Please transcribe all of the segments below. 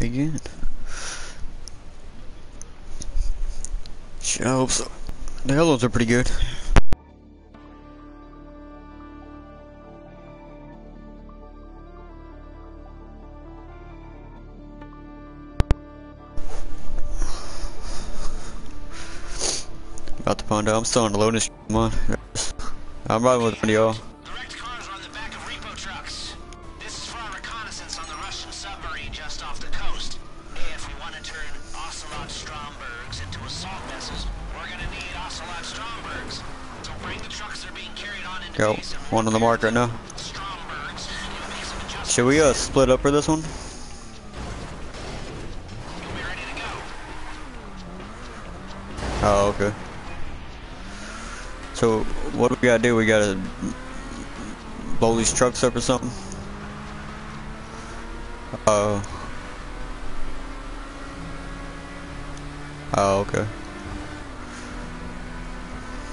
Again. Shit, I hope so. The hellos are pretty good. About to find out. I'm still on the loading stream on. I'm riding with one of y'all. One on the mark right now. Should we uh split up for this one? Oh, okay. So, what do we gotta do? We gotta blow these trucks up or something? Oh. Oh, okay.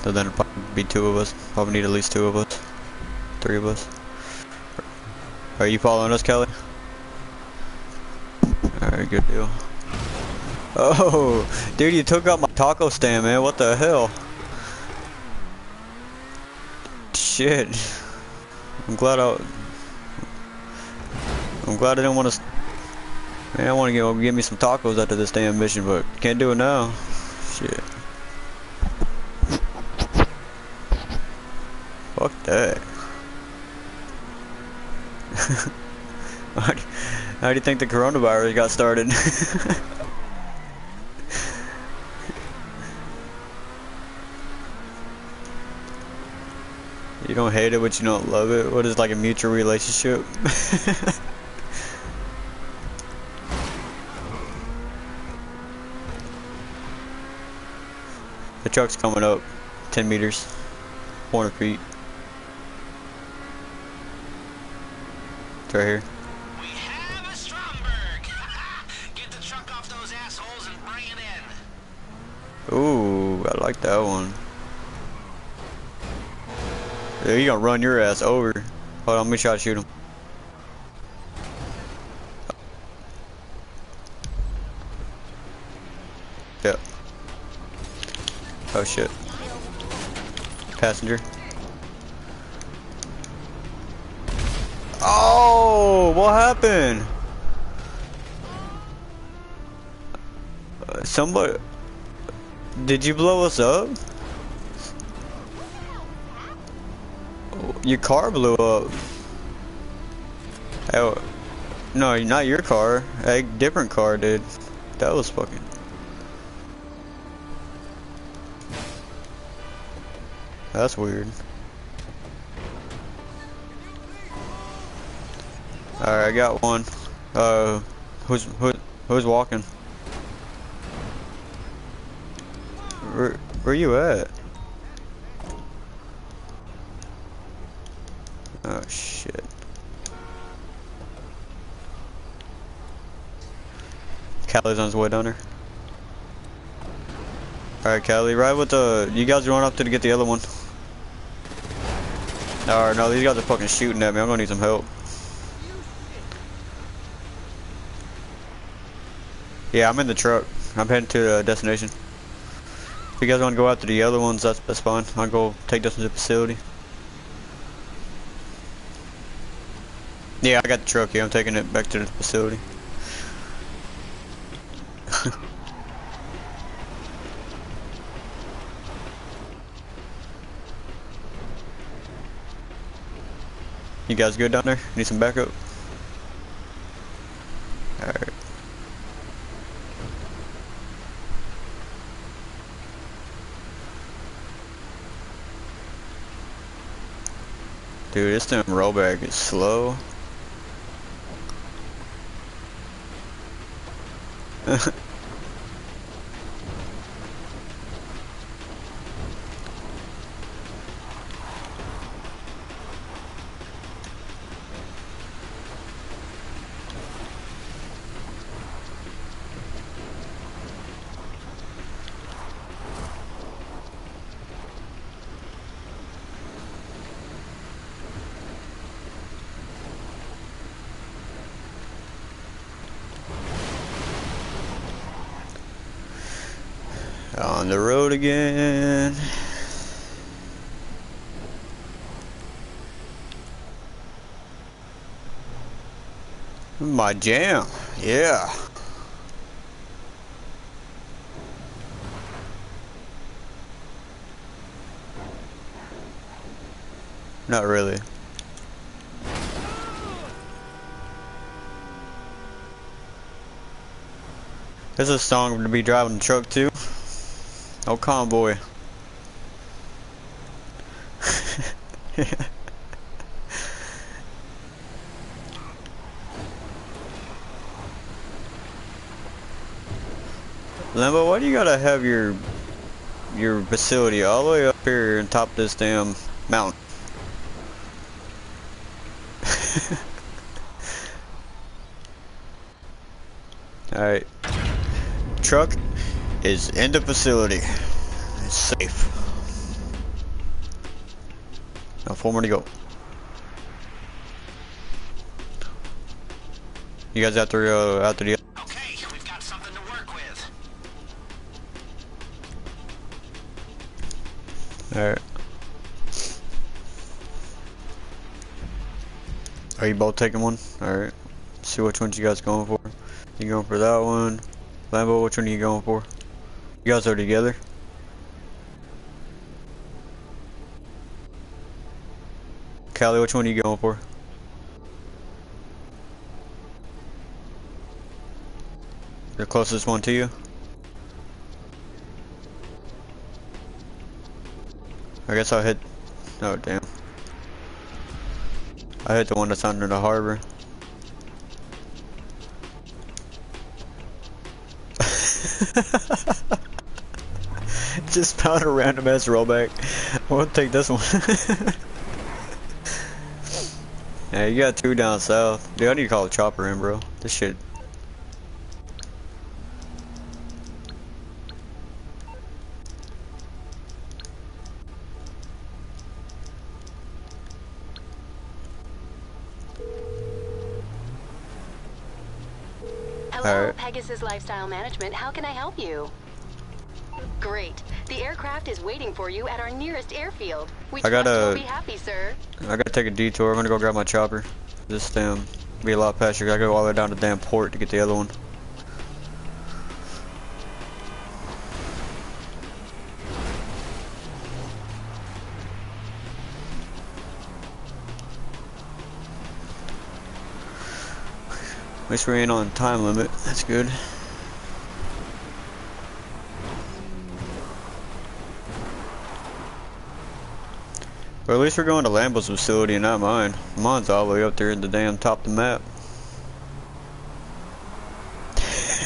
So then it'll probably be two of us. Probably need at least two of us. Three of us. Are you following us, Kelly? Alright, good deal. Oh, dude, you took out my taco stand, man. What the hell? Shit. I'm glad I. I'm glad I didn't want to. Man, I want to go get me some tacos after this damn mission, but can't do it now. Shit. Fuck that. how, do, how do you think the coronavirus got started? You don't hate it, but you don't love it. What is like a mutual relationship? the truck's coming up 10 meters, 400 feet. It's right here. Ooh, I like that one. Yeah, you gonna run your ass over. Hold on, let me try to shoot him. Yep. Oh shit. Passenger. Oh, what happened? Uh, somebody. Did you blow us up? Your car blew up. Oh, no, not your car. A different car did. That was fucking. That's weird. Alright, I got one. Uh, who's who, who's walking? Where where you at? Oh shit. Callie's on his way down there. Alright, Callie, ride with the. You guys run up to get the other one. Alright, no, these guys are fucking shooting at me. I'm gonna need some help. Yeah, I'm in the truck. I'm heading to the destination. If you guys want to go after the other ones, that's, that's fine. I'll go take this to the facility. Yeah, I got the truck here. I'm taking it back to the facility. you guys good down there? Need some backup? Dude, this damn rollback is slow. again. My jam, yeah. Not really. This is a song to be driving the truck too. Oh convoy. Limbo, why do you gotta have your your facility all the way up here on top of this damn mountain? Alright. Truck is in the facility. It's safe. Now four more to go. You guys after uh, after the Okay, we've got something to work with. Alright. Are you both taking one? Alright. See which ones you guys going for. You going for that one? Lambo, which one are you going for? You guys are together? Callie, which one are you going for? The closest one to you? I guess I'll hit... Oh, damn. I hit the one that's under the harbor. Just found a random ass rollback. We'll take this one. yeah, you got two down south. Dude, I need to call a chopper in, bro. This shit. Hello, Alright. Pegasus Lifestyle Management. How can I help you? Great. The aircraft is waiting for you at our nearest airfield. We I gotta- be happy, sir. I gotta take a detour. I'm gonna go grab my chopper. This damn be a lot faster. I gotta go all the way down to damn port to get the other one. At least we ain't on time limit. That's good. But at least we're going to Lambo's facility and not mine. Mine's all the way up there in the damn top of the map.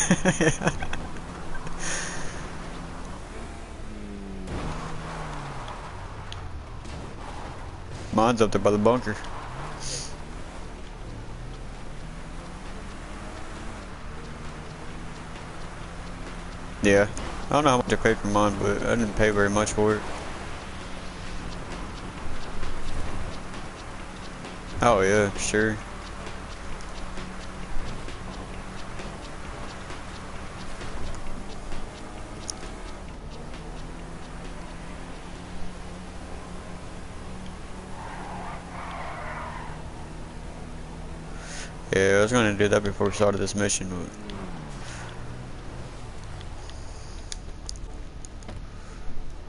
Mine's up there by the bunker. Yeah. I don't know how much I paid for mine, but I didn't pay very much for it. Oh yeah, sure. Yeah, I was gonna do that before we started this mission,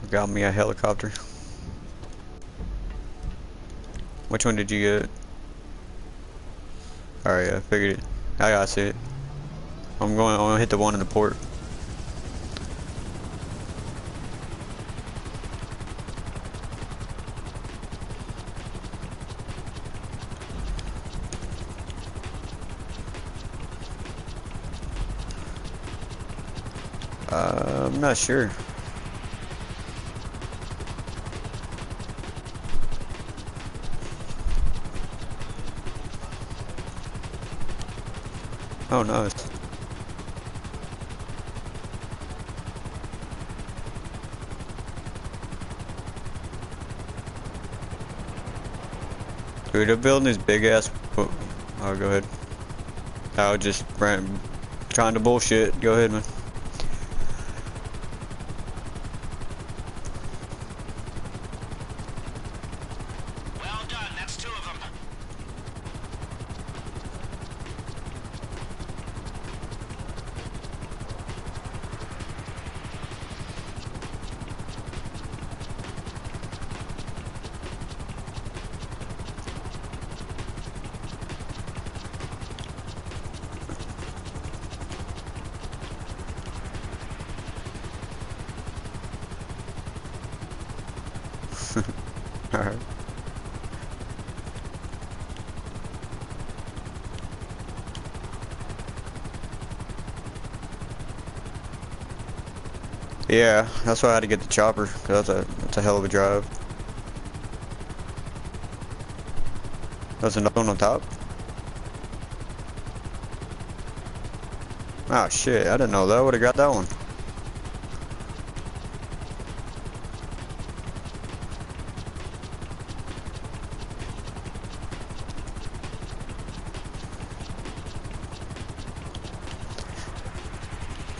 got me a helicopter. Which one did you get? Alright, yeah, figured it. I gotta see it. I'm going, I'm gonna hit the one in the port. Uh, I'm not sure. Oh, nice. Dude, they're building these big ass. Oh, go ahead. I was just ran, trying to bullshit. Go ahead, man. Yeah, that's why I had to get the chopper, cause that's a that's a hell of a drive. There's another one on top. Oh shit, I didn't know that. I would have got that one.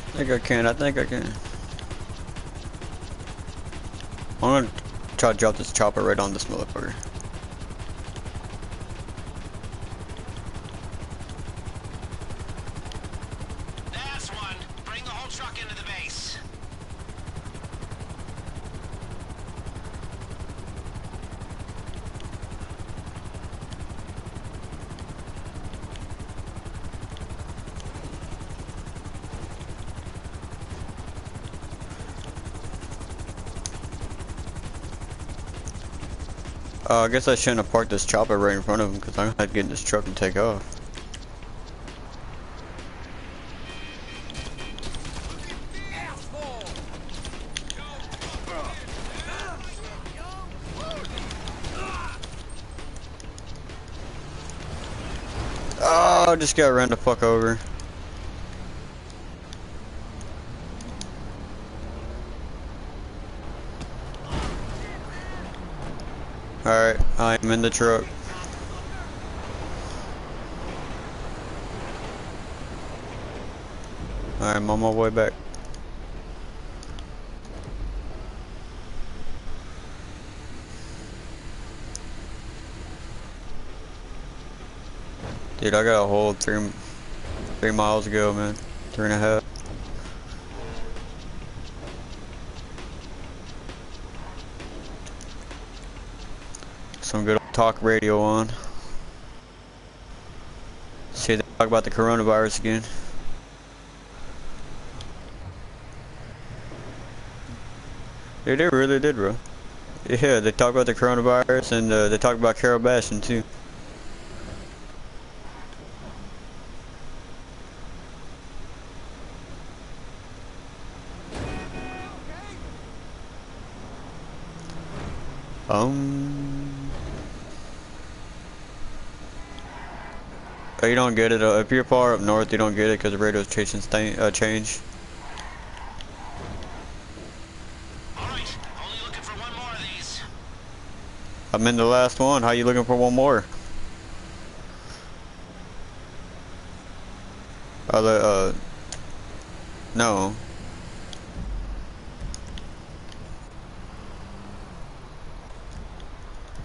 I think I can, I think I can. I'm gonna try to drop this chopper right on this motherfucker. That's one. Bring the whole truck into the base. Uh, I guess I shouldn't have parked this chopper right in front of him because I'm get in this truck and take off. Oh, I just got ran the fuck over. Alright, In the truck. Alright, I'm on my way back. Dude, I got a whole three, three miles ago, man. Three and a half. Some good old talk radio on. See, they talk about the coronavirus again. Yeah, they really did, bro. Yeah, they talk about the coronavirus and uh, they talk about Carole Baskin too. Um. You don't get it. Uh, if you're far up north, you don't get it because the radio's chasing uh, change. All right. Only looking for one more of these. I'm in the last one. How are you looking for one more? Uh, uh, no.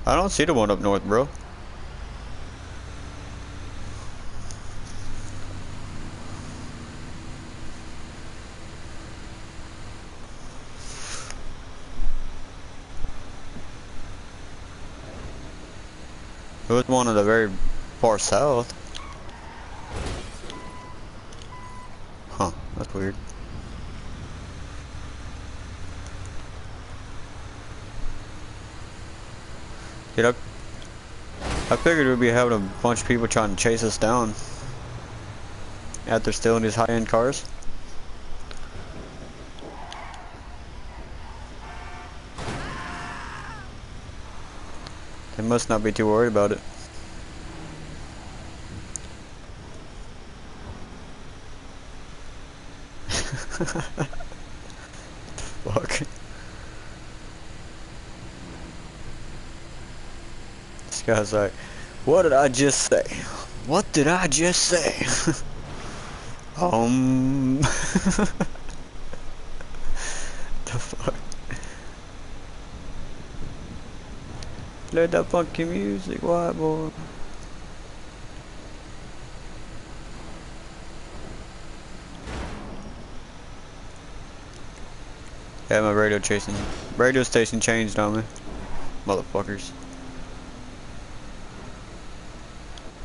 I don't see the one up north, bro. Was one of the very far south. Huh, that's weird. Dude, I, I figured we'd be having a bunch of people trying to chase us down. After stealing these high-end cars. Must not be too worried about it. Fuck. This guy's like, what did I just say? What did I just say? um. the fuck? Play that funky music, white boy. Yeah, my radio chasing. Radio station changed on me. Motherfuckers.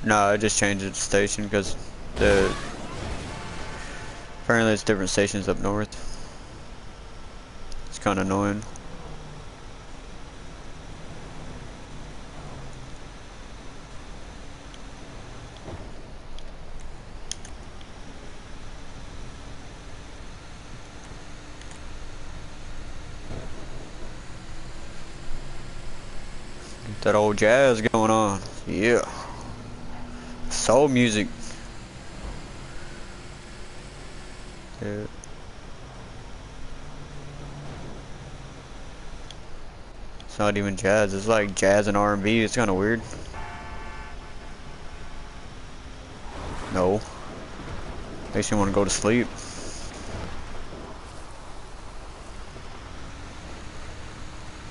No, I just changed the station because the apparently it's different stations up north. It's kind of annoying. That old jazz going on. Yeah. Soul music. It's not even jazz. It's like jazz and R&B. It's kind of weird. No. Makes me want to go to sleep.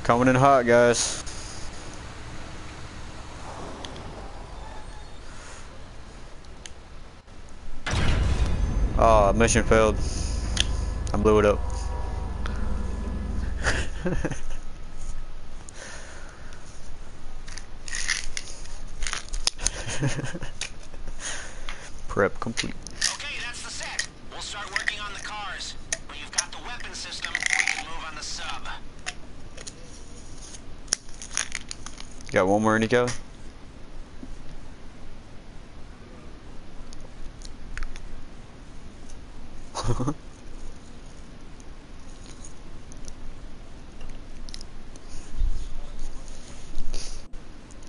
Coming in hot, guys. Oh, mission failed. I blew it up. Prep complete. Okay, that's the set. We'll start working on the cars. When you've got the weapon system, we can move on the sub. Got one more, Nico? you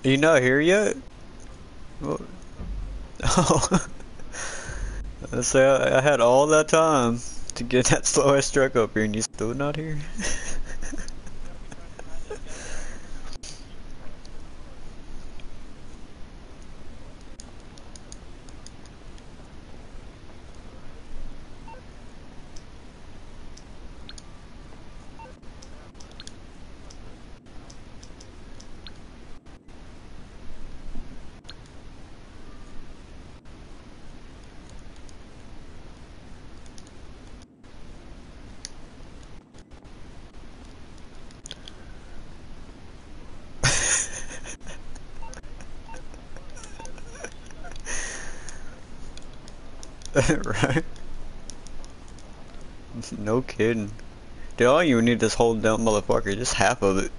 not here yet? What? Oh. I say I, I had all that time to get that slow ass truck up here and you still not here? right? No kidding. Dude, all you need is hold down motherfucker, just half of it.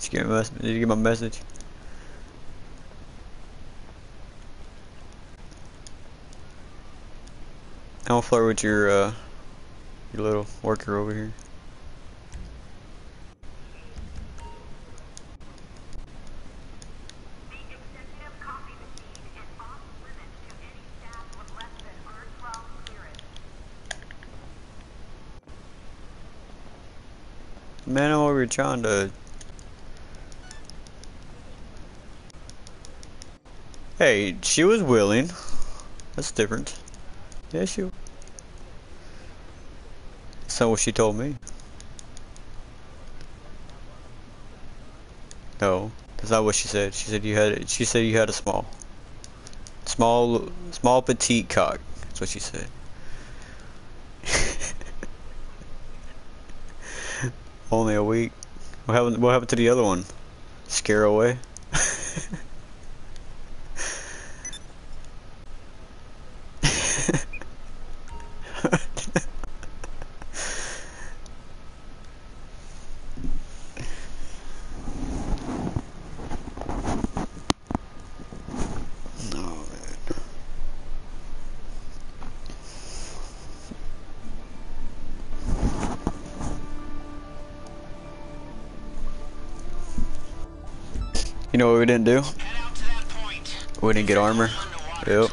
Did you my, did you get my message? I don't flirt with your uh your little worker over here. The executive copy machine is off limits to any staff with less than R12 clearance. Man, I'm over trying to. Hey, she was willing. That's different. Yeah, she. That's not what she told me. No, that's not what she said. She said you had. She said you had a small, small, small petite cock. That's what she said. Only a week. What happened? What happened to the other one? Scare away. You know what we didn't do? We didn't get armor. Yep.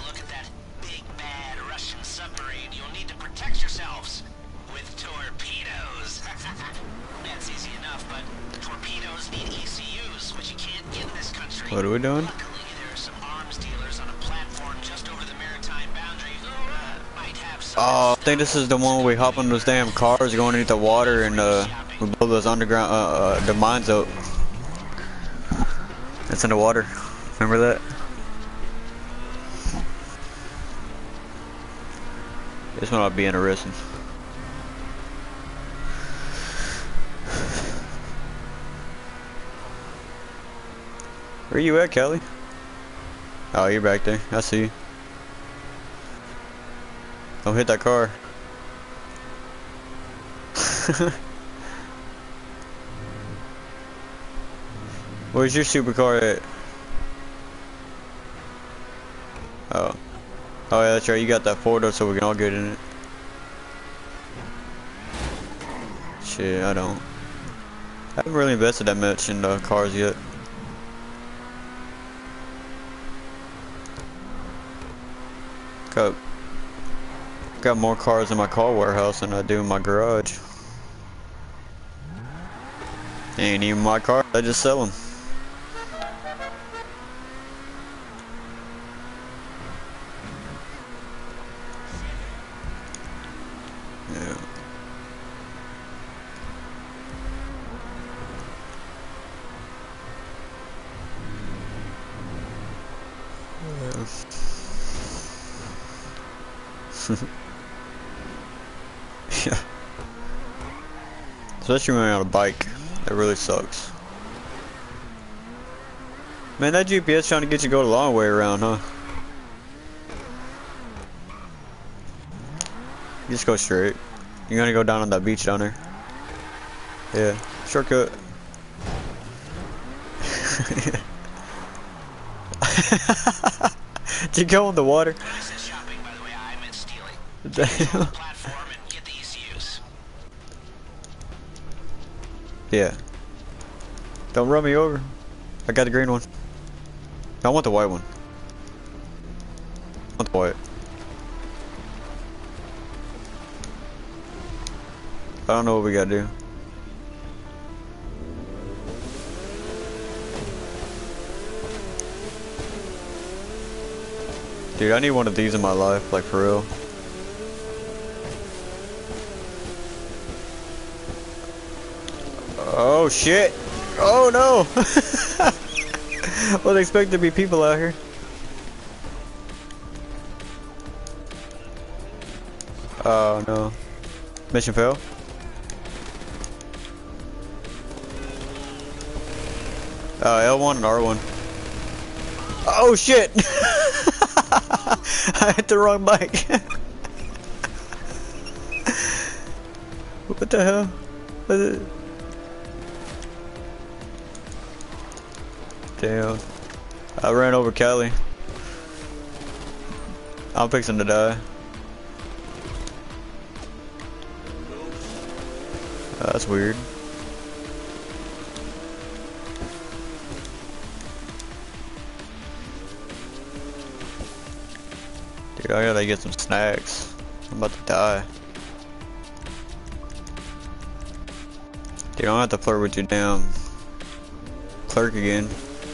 What are we doing? Luckily, there are some arms dealers on a platform just over the maritime boundary who might have some. Oh, I think this is the one where we hop on those damn cars going underneath the water and uh, we blow those underground, uh, uh, the mines up. In the water. Remember that? This one ought to be interesting. Where you at, Kelly? Oh, you're back there. I see you. Don't hit that car. Where's your supercar at? Oh Oh yeah, that's right. You got that four door, so we can all get in it. Shit, I don't. I haven't really invested that much in uh, cars yet. Got got more cars in my car warehouse than I do in my garage. Ain't even my car. I just sell them. Especially when you're on a bike. That really sucks. Man, that GPS trying to get you to go the long way around, huh? You just go straight. You're gonna go down on that beach down there. Yeah, shortcut. Did you go in the water? When Yeah. Don't run me over. I got the green one. I want the white one. I want the white. I don't know what we gotta do. Dude, I need one of these in my life, like for real. Oh shit! Oh no! Wasn't expect to be people out here. Oh no. Mission fail? Uh, L1 and R1. Oh shit! I hit the wrong bike. what the hell? Damn. I ran over Kelly. I'm fixing to die. Uh, that's weird. Dude, I gotta get some snacks. I'm about to die. Dude, I have to flirt with your damn clerk again.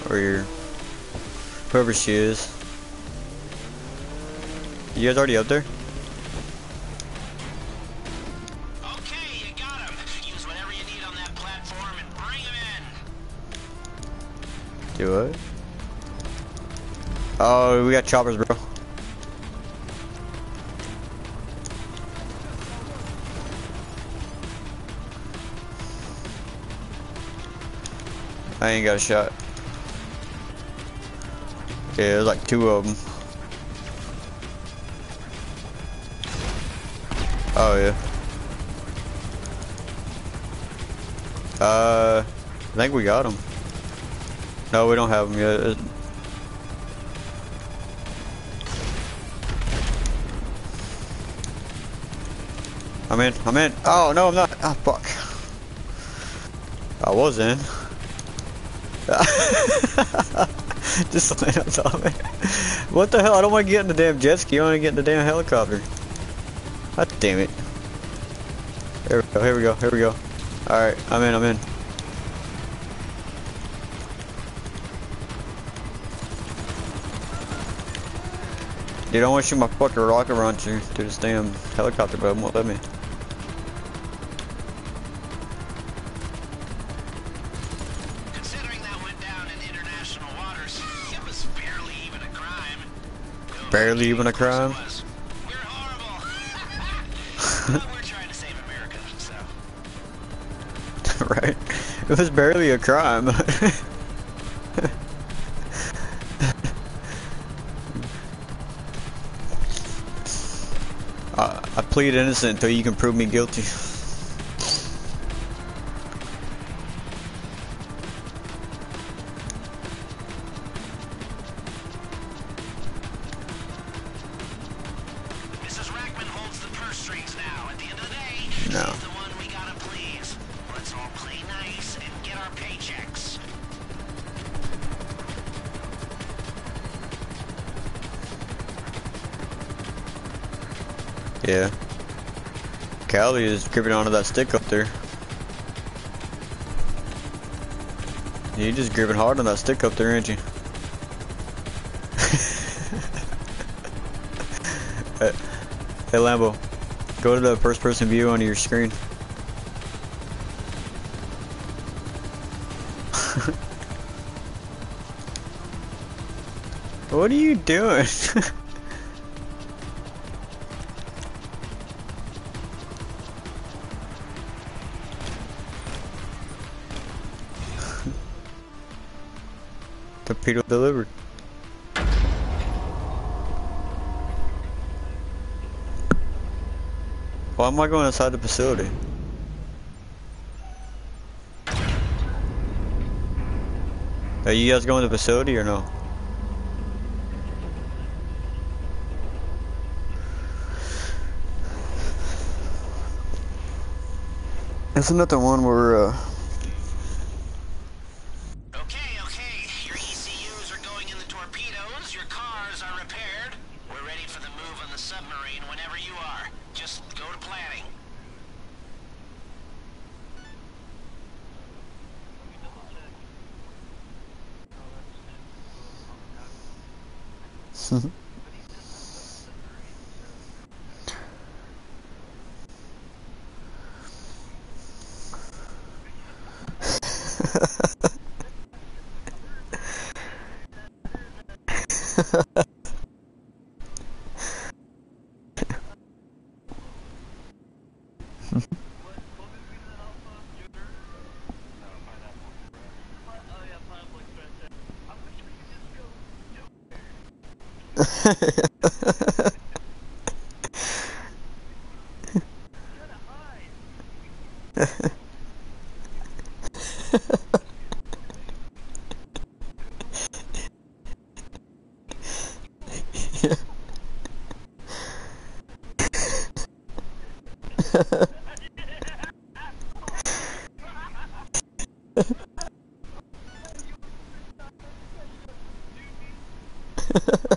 Or your whoever she is. You guys already up there? Okay, you got him. Use whatever you need on that platform and bring him in. Do it. Oh, we got choppers, bro. I ain't got a shot. Yeah, there's like two of them. Oh yeah. Uh, I think we got them. No, we don't have them yet. It- I'm in. I'm in. Oh no, I'm not. Oh fuck. I was in. Just land on top of it. What the hell? I don't want to get in the damn jet ski. I want to get in the damn helicopter. God damn it. Here we go. Here we go. Here we go. All right, I'm in. I'm in. Dude, I want to shoot my fucking rocket launcher to this damn helicopter, but it won't let me. Barely even a crime? Right? It was barely a crime. I, I plead innocent until you can prove me guilty. Callie is gripping onto that stick up there. You're just gripping hard on that stick up there, ain't you? hey, hey Lambo, go to the first person view on your screen. what are you doing? Torpedo delivered. Why am I going inside the facility? Are you guys going to the facility or no? That the one where, uh... Okay, okay. Your ECUs are going in the torpedoes, your cars are repaired. We're ready for the move on the submarine whenever you are. Just go to planning. Oh.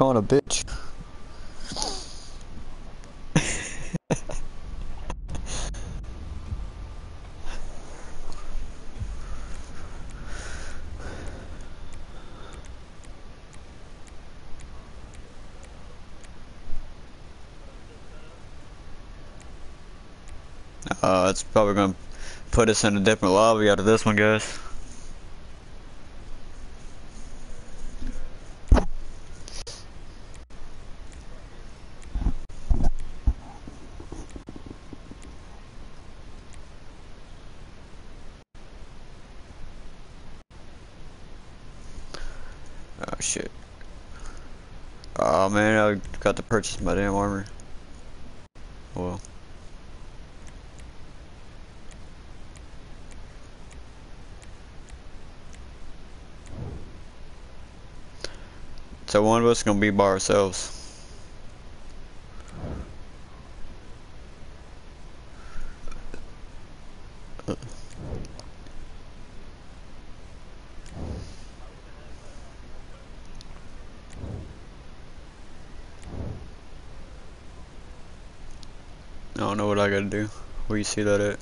A bitch? Uh, it's probably gonna put us in a different lobby out of this one, guys. Oh shit. Oh man, I got to purchase my damn armor. Oh, Well. So one of us is gonna be by ourselves. do. Where you see that at?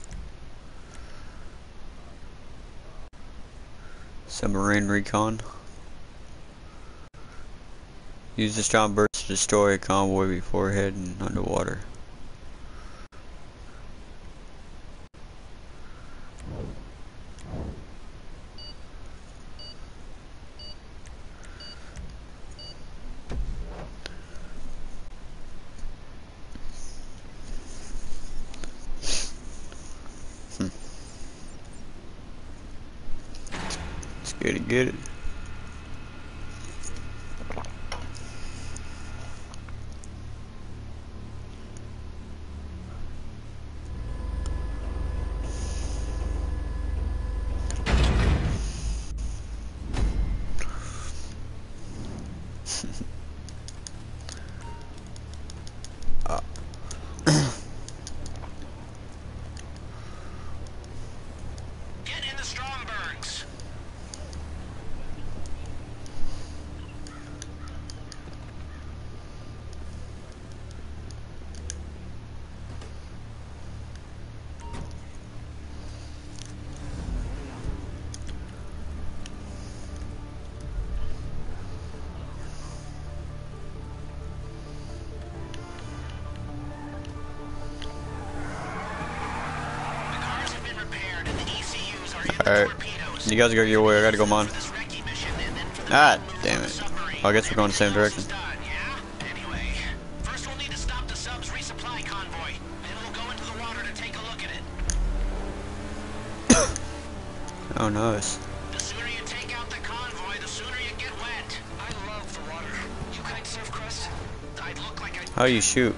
Submarine recon. Use the Stromberg to destroy a convoy before heading underwater. Alright. You guys go your way, I gotta go mine. Ah, damn it. submarine. I guess we're going the same direction. We'll we'll. Oh, nice. How do you shoot?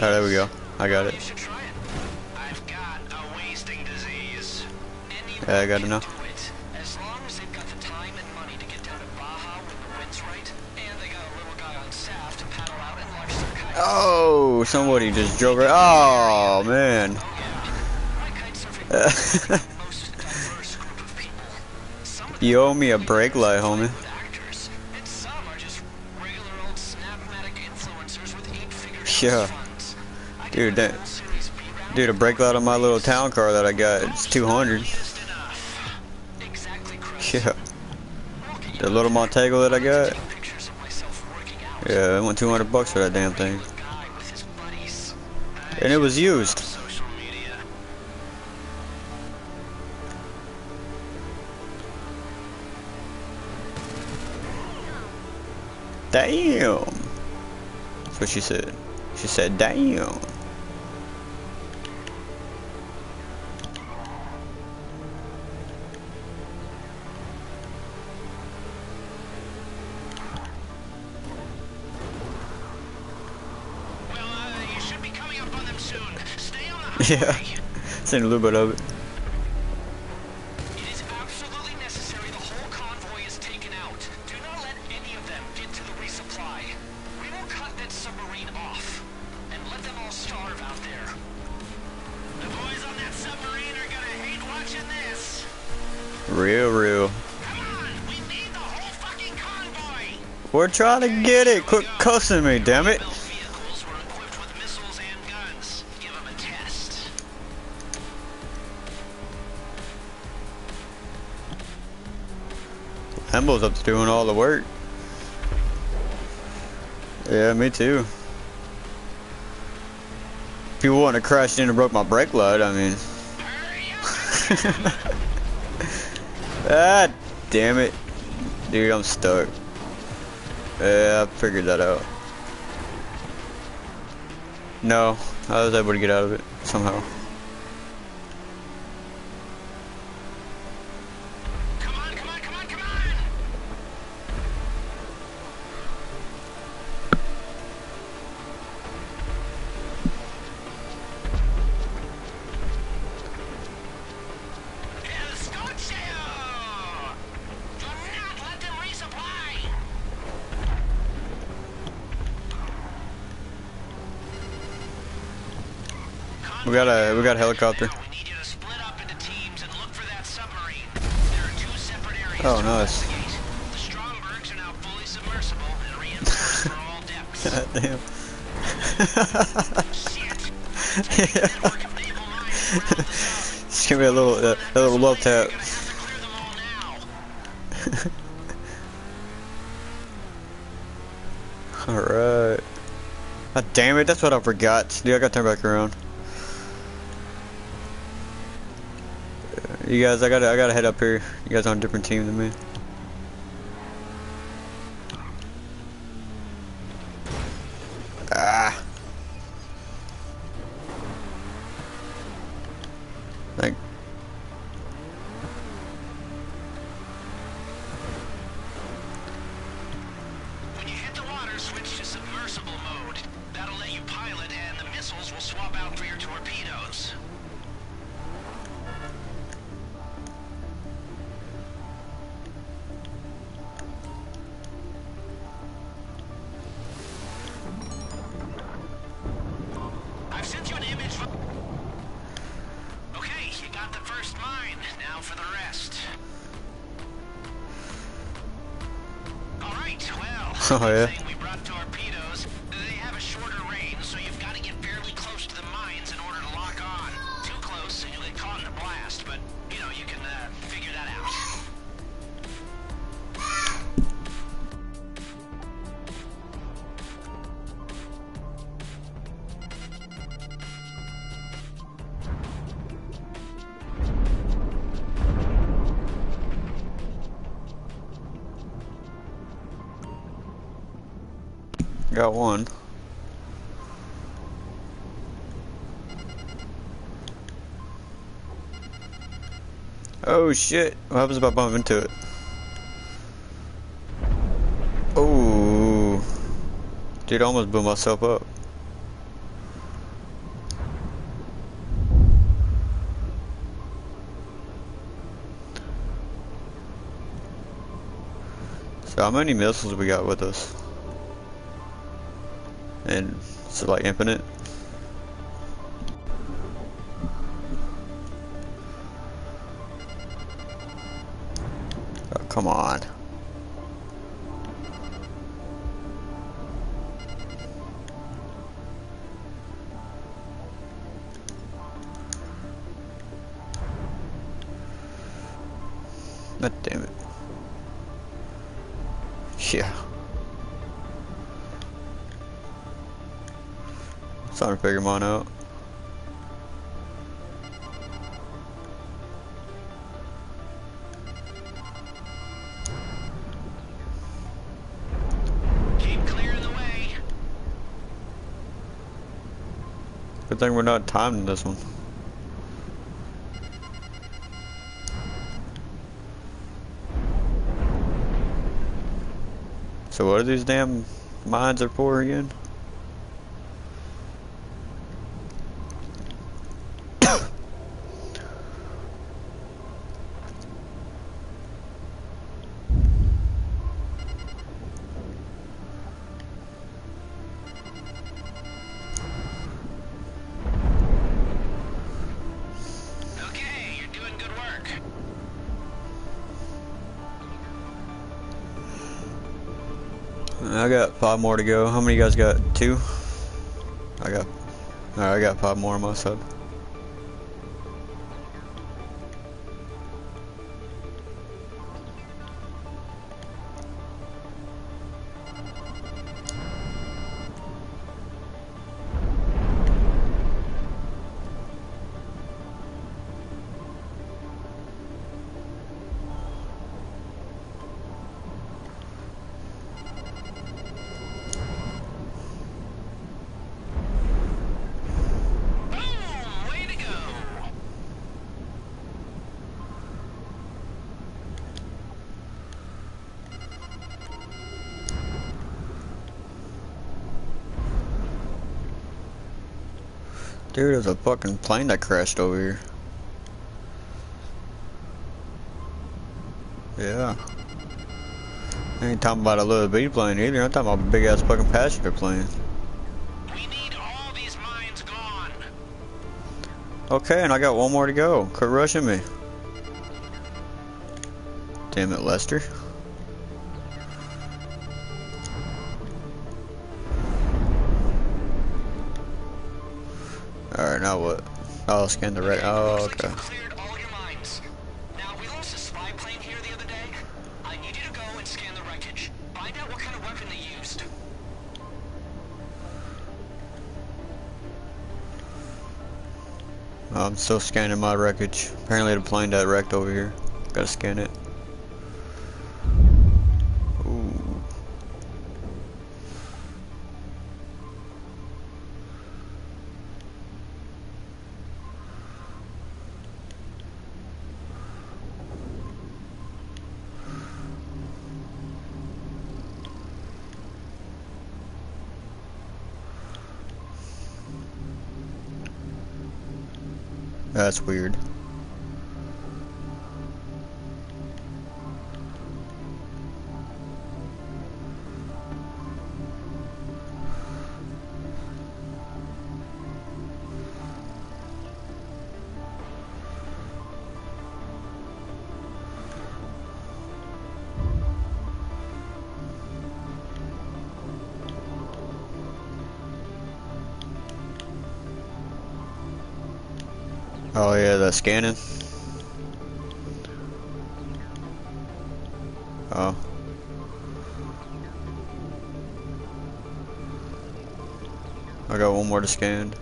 Oh, there we go. I got it. Yeah, I gotta know. as long as they've got the time and money to get down to Baja when the wind's right, and they got a little guy on staff to paddle out and launch their kite. Oh, somebody just drove right. Oh, man. My kite surfing is the most diverse group of people. Some of them You owe me a brake light, homie. good actors, and some are just regular old Snapmatic influencers with eight-figure Yeah. trust funds. I Dude, that- whole Series B round Dude, a brake light on my little town car that I got, it's 200. Yeah. The little Montego that I got. Yeah, I went 200 bucks for that damn thing. And it was used. Damn. That's what she said. She said, damn. Yeah. Seen a little bit of it. It is absolutely necessary the whole convoy is taken out. Do not let any of them get to the resupply. We will cut that submarine off and let them all starve out there. The boys on that submarine are gonna hate watching this. Real, real. Come on, we need the whole fucking convoy. We're trying to get it. Quit cussing me, damn it. Lambo's up to doing all the work. Yeah, me too. People want to crash in and broke my brake light, I mean. Ah, damn it. Dude, I'm stuck. Yeah, I figured that out. No, I was able to get out of it somehow. Damn. Shit! yeah. Network of naval mines around the sub. Just give me a little uh, a little love tap. Gonna have to clear them all now. Alright. God damn it, that's what I forgot. Dude, I gotta turn back around. You guys, I gotta, I gotta head up here. You guys on a different team than me. One. Oh shit! What happens if I bump into it? Oh, dude, I almost blew myself up. So how many missiles we got with us? And so like infinite? Oh, come on. Figure mine out. Keep clearing the way. Good thing we're not timed in this one. So what are these damn mines are for again? Five more to go. How many you guys got? Two? I got. Alright, I got five more on my side. Dude, there's a fucking plane that crashed over here. Yeah. I ain't talking about a little bitty plane either. I'm talking about a big ass fucking passenger plane. We need all these mines gone. Okay, and I got one more to go. Quit rushing me. Damn it, Lester. I'll scan the red. Oh, okay. Oh, I'm still scanning my wreckage. Apparently the plane that wrecked over here. Gotta scan it. That's weird. Scanning. Oh. I got one more to scan.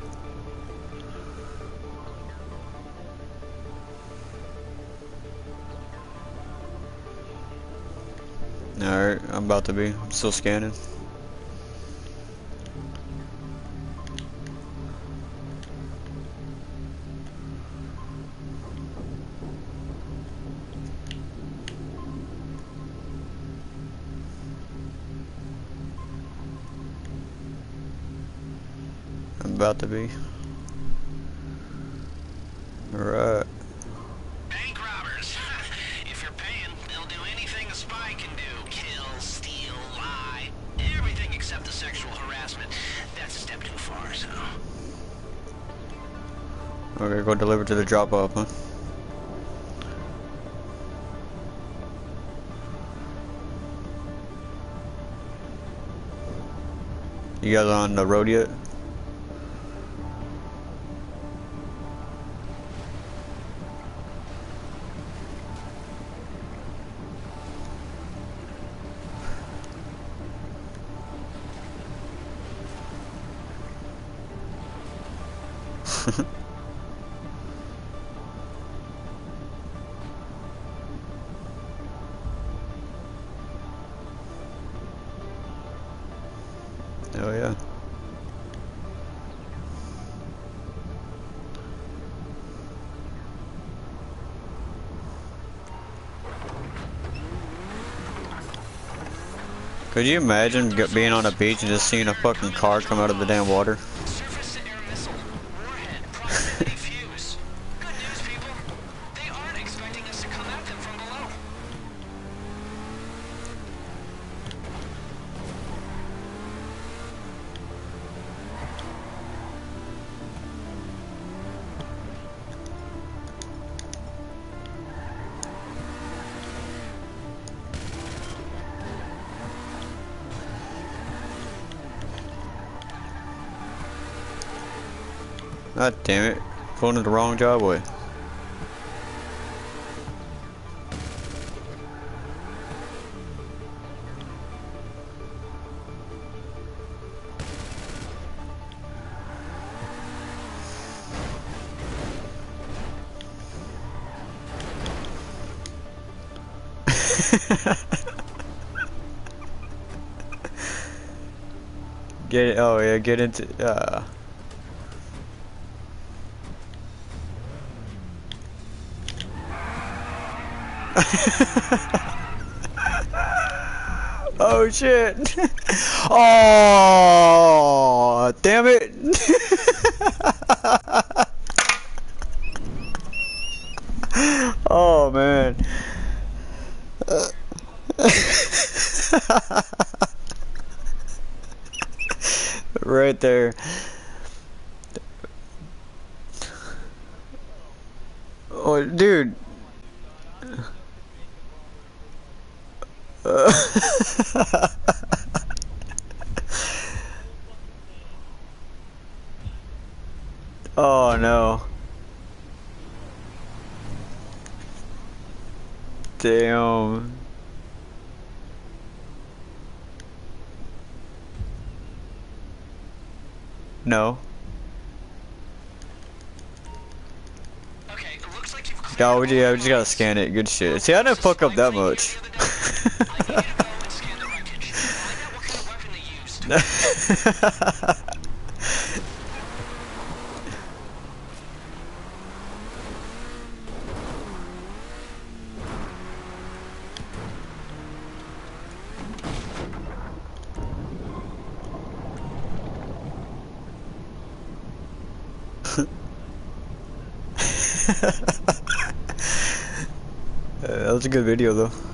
Alright, I'm about to be. I'm still scanning. About to be. Alright. Bank robbers. if you're paying, they'll do anything a spy can do. Kill, steal, lie. Everything except the sexual harassment. That's a step too far, so... Okay, go deliver to the drop off, huh? You guys on the road yet? Oh yeah. Could you imagine being on a beach and just seeing a fucking car come out of the damn water? Damn it. Pulling in the wrong driveway. get it, oh yeah, get into, uh... oh shit. oh, damn it. oh man. right there. Oh, dude. oh no. Damn. No. Yeah, we, yeah, we just gotta scan it. Good shit. See, I didn't fuck up that much. Uh, that was a good video though.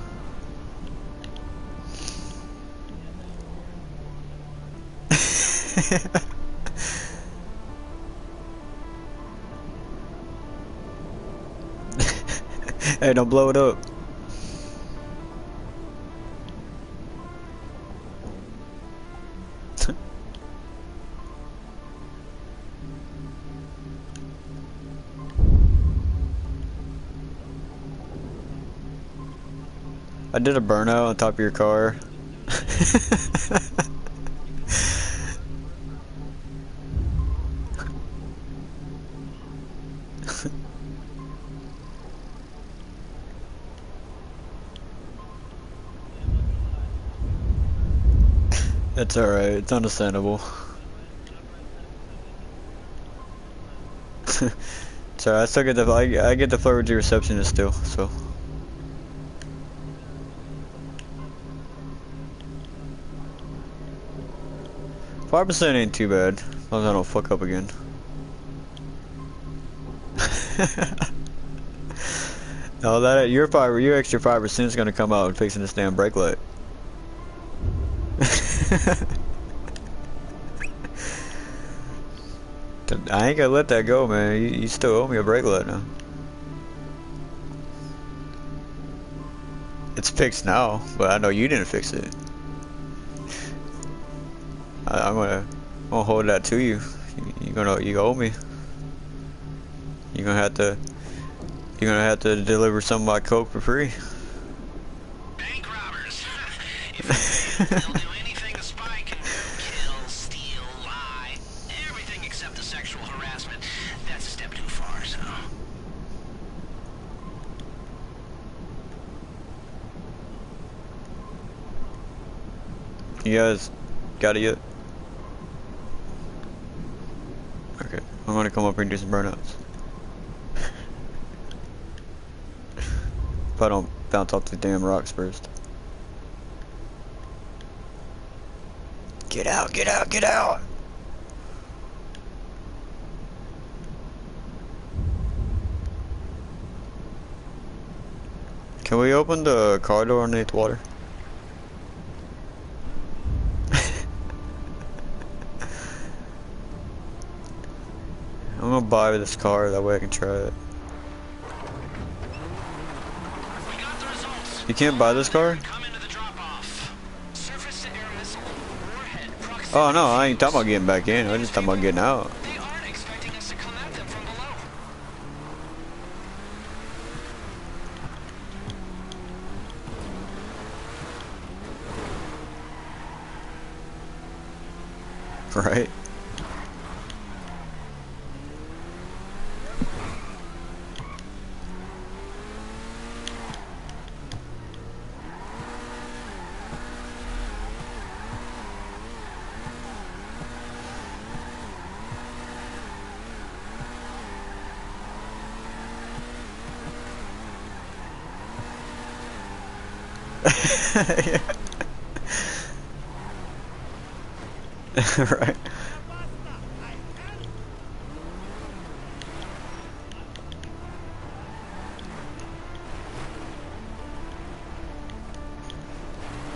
Hey, don't blow it up. I did a burnout on top of your car. It's alright, it's understandable. so I still get the I, I get the flirt with receptionist still, so. Five percent ain't too bad, as long as I don't fuck up again. no, that your five, your extra five percent is gonna come out and fixing this damn brake light. I ain't gonna let that go, man. You, you still owe me a brake light now. It's fixed now, but I know you didn't fix it. I, am gonna, I'm gonna hold that to you. You're gonna, you owe me. You're gonna have to, you're gonna have to deliver some of my coke for free. Bank robbers. You guys got it yet? Okay, I'm gonna come up here and do some burnouts. if I don't bounce off the damn rocks first. Get out, get out, get out! Can we open the car door underneath water? Buy this car, that way I can try it. You can't buy this car? Oh no, I ain't talking about getting back in, I just talking about getting out. They aren't expecting us to come at them from below. Right? right.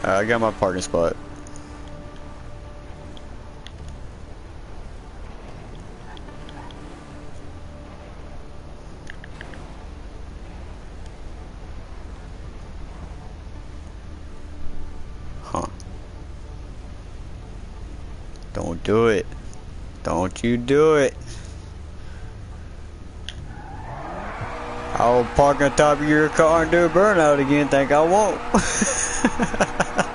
I got my parking spot. Huh. Don't do it. Don't you do it. I'll park on top of your car and do a burnout again. Think I won't.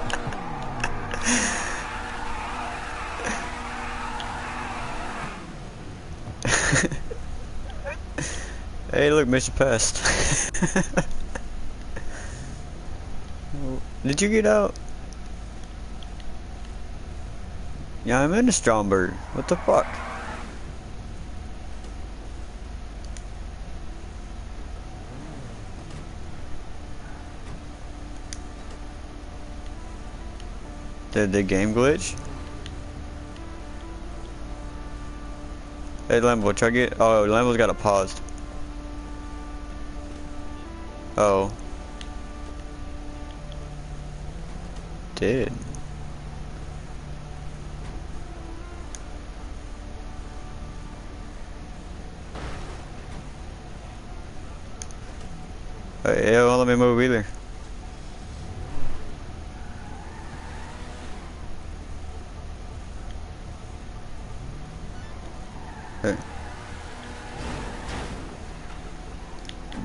Hey, look, Mr. Pest. Did you get out? Yeah, I'm in a Stromberg. What the fuck? Did the game glitch? Hey Lambo, try get. Oh, Lambo's got it paused. Oh. Did. Yeah, won't let me move either.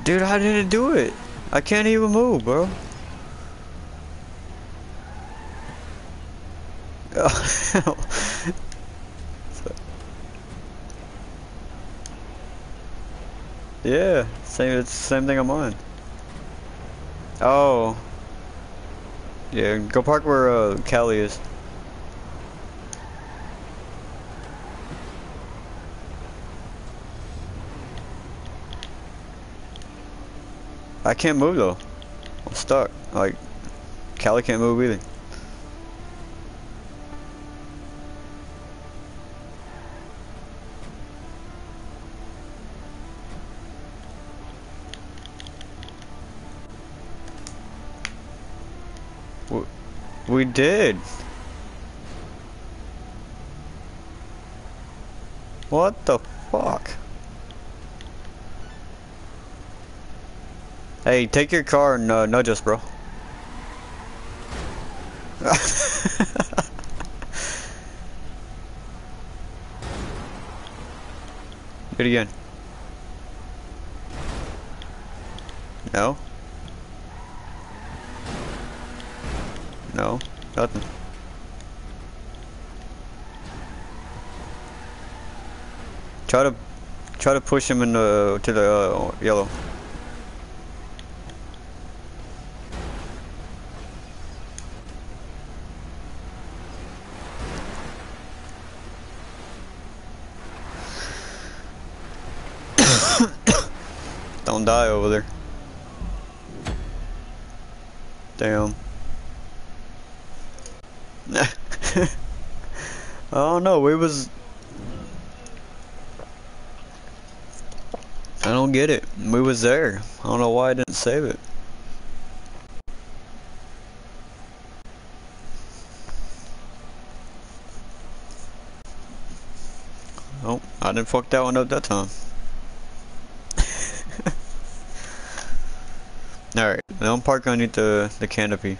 Dude, how did it do it? I can't even move, bro. yeah, same. It's the same thing I'm on. Oh. Yeah, go park where uh, Callie is. I can't move though. I'm stuck. Like, Callie can't move either. We did. What the fuck? Hey, take your car and uh, nudge us, bro. Do it again. No. No. Nothing. Try to try to push him in the to the uh, yellow. Don't die over there. Damn. I don't know, we was... I don't get it. We was there. I don't know why I didn't save it. Oh, I didn't fuck that one up that time. Alright, now I'm park underneath the, the canopy.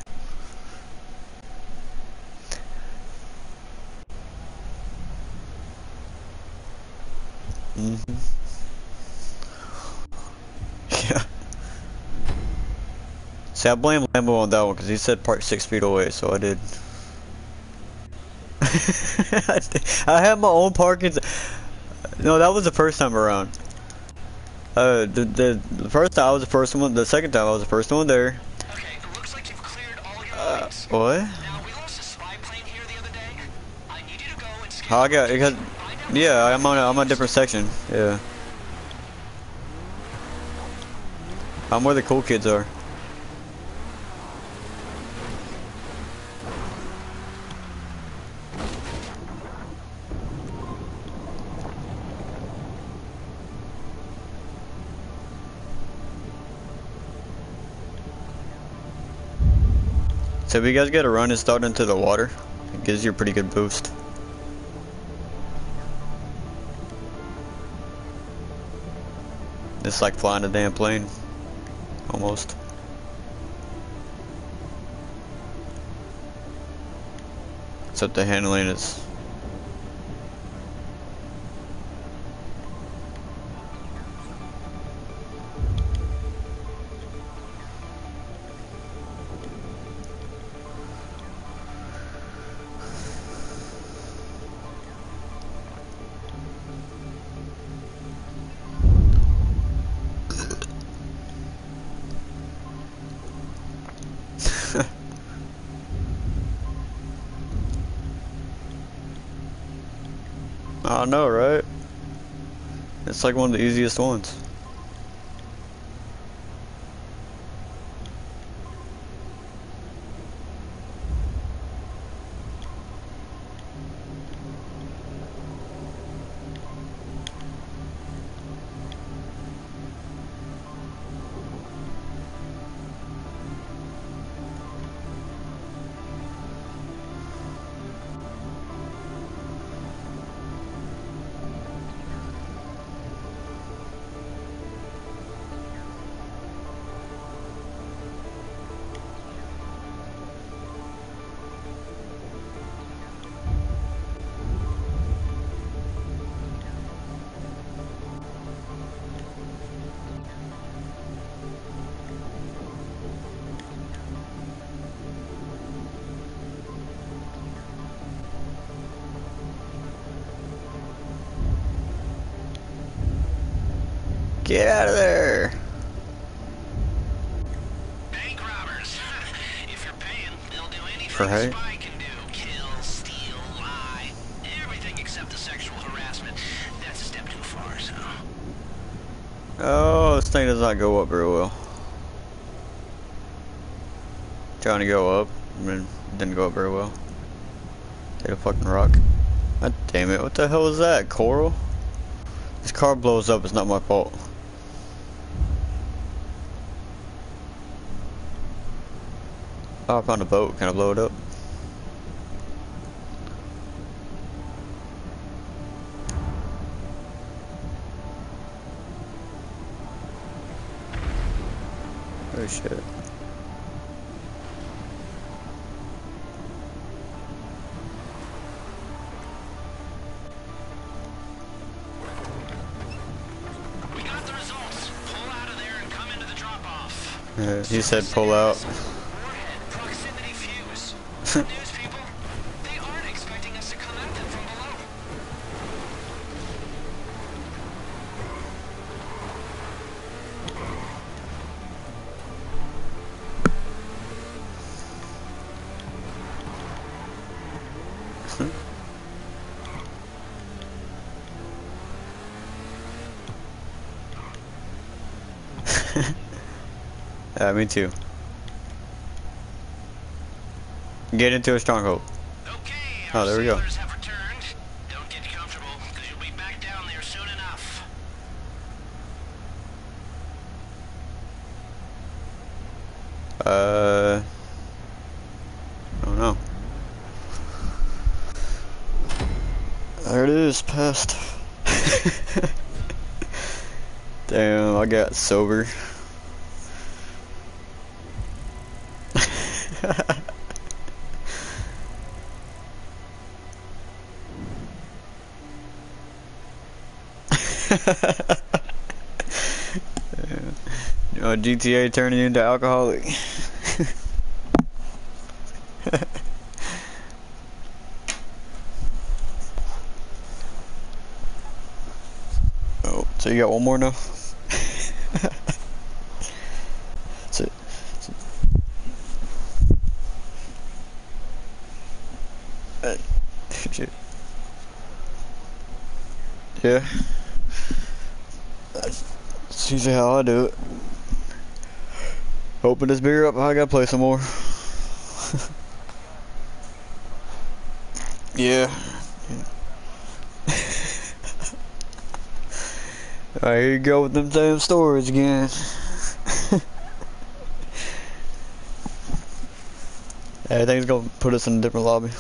hmm Yeah. See, I blame Lambo on that one because he said park six feet away, so I did. I had my own parking. No, that was the first time around. Uh, the, the the first time I was the first one. The second time I was the first one there. Okay, it looks like you've cleared all your Uh, what? Now, we lost a spy plane here the other day. I need you to go and scan How I got? Because location, find out yeah, I'm on a, I'm on a different section. Yeah. I'm where the cool kids are. So if you guys get a run and start into the water, it gives you a pretty good boost. It's like flying a damn plane. Almost. Except the handling is like one of the easiest ones. Get out of there! Bank robbers. if you're paying, they'll do anything Right. a spy can do. Kill, steal, lie. Everything except the sexual harassment. That's a step too far, so. Oh, this thing does not go up very well. Trying to go up, and then didn't go up very well. Hit a fucking rock. God damn it, what the hell is that, coral? This car blows up, it's not my fault. I found a boat, can I blow it up? Oh shit. We uh, said pull results. Yeah, uh, me too. Get into a stronghold. Okay, Oh, there we go. sailors have returned. Don't get comfortable, because you'll be back down there soon enough. Uh, I don't know. There it is, past. Damn, I got sober. Oh, know, GTA turning into alcoholic. oh, so you got one more now? That's it. Uh, shit. Yeah. That's usually how I do it. Open this beer up, I gotta play some more. yeah. Alright, here you go with them damn stories again. Everything's gonna put us in a different lobby.